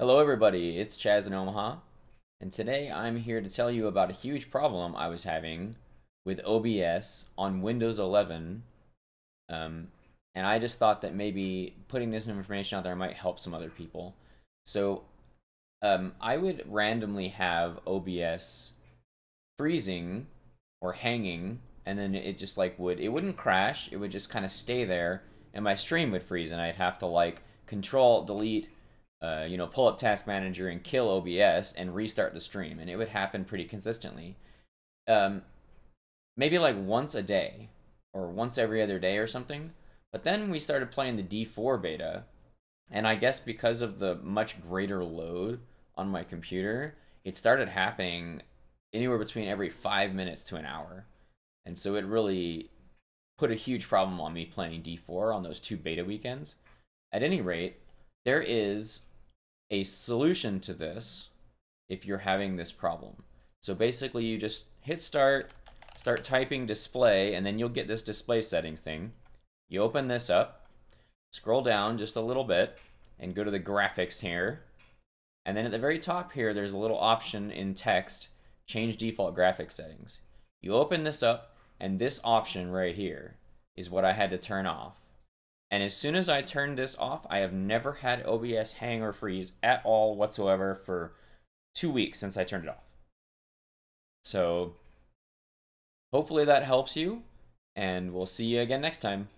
Hello everybody, it's Chaz in Omaha, and today I'm here to tell you about a huge problem I was having with OBS on Windows 11. Um, and I just thought that maybe putting this information out there might help some other people. So um, I would randomly have OBS freezing or hanging, and then it just like would, it wouldn't crash, it would just kind of stay there, and my stream would freeze, and I'd have to like control, delete, uh, you know, pull up Task Manager and kill OBS and restart the stream, and it would happen pretty consistently. Um, maybe like once a day or once every other day or something. But then we started playing the D4 beta, and I guess because of the much greater load on my computer, it started happening anywhere between every five minutes to an hour. And so it really put a huge problem on me playing D4 on those two beta weekends. At any rate, there is a solution to this if you're having this problem. So basically you just hit start, start typing display, and then you'll get this display settings thing. You open this up, scroll down just a little bit, and go to the graphics here. And then at the very top here, there's a little option in text, change default graphics settings. You open this up, and this option right here is what I had to turn off. And as soon as I turned this off, I have never had OBS hang or freeze at all whatsoever for two weeks since I turned it off. So hopefully that helps you, and we'll see you again next time.